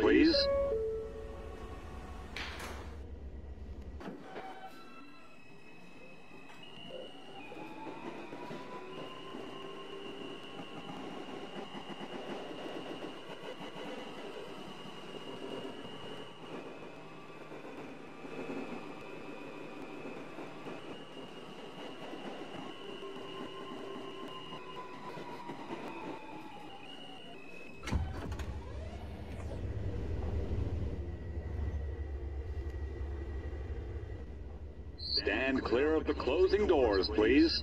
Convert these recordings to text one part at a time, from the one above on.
please. Stand clear of the closing doors, please.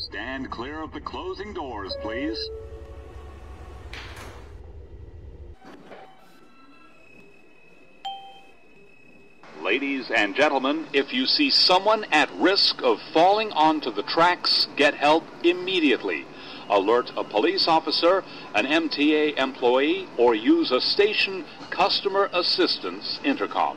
Stand clear of the closing doors, please. Ladies and gentlemen, if you see someone at risk of falling onto the tracks, get help immediately. Alert a police officer, an MTA employee, or use a station customer assistance intercom.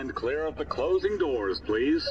Stand clear of the closing doors, please.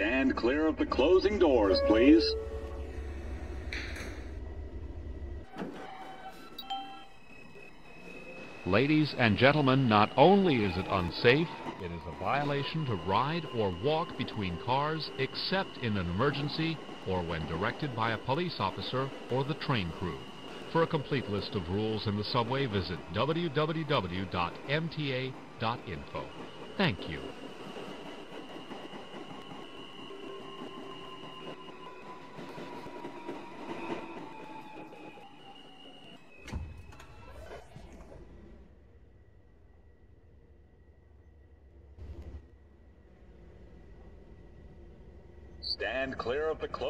Stand clear of the closing doors, please. Ladies and gentlemen, not only is it unsafe, it is a violation to ride or walk between cars except in an emergency or when directed by a police officer or the train crew. For a complete list of rules in the subway, visit www.mta.info. Thank you.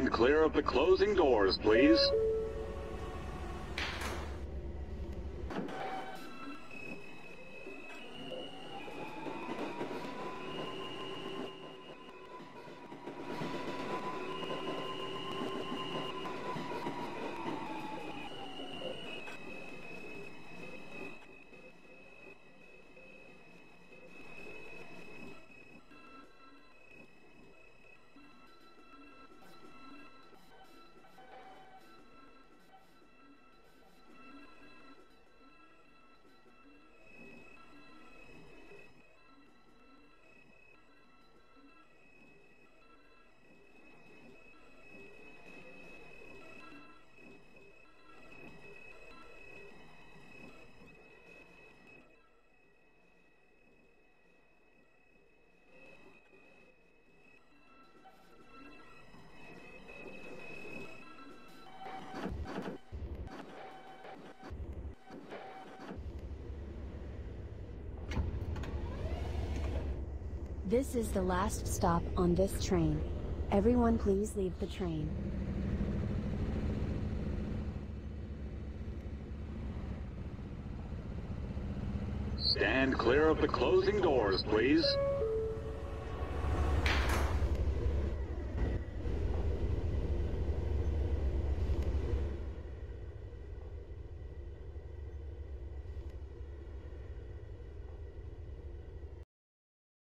Stand clear of the closing doors, please. This is the last stop on this train. Everyone please leave the train. Stand clear of the closing doors, please.